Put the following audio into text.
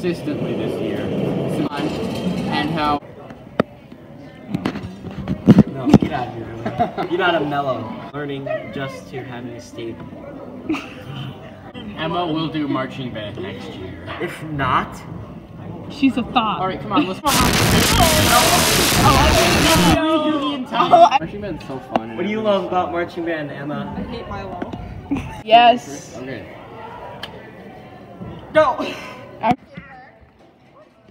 consistently this year. And how No, get out of here. Get out of mellow. Learning just to have a stable. Emma will do marching band next year. If not, She's a thought. Alright, come on, let's oh, go. Marching band's so fun. what do you love about marching band, Emma? I hate Milo. Yes. Okay. Go!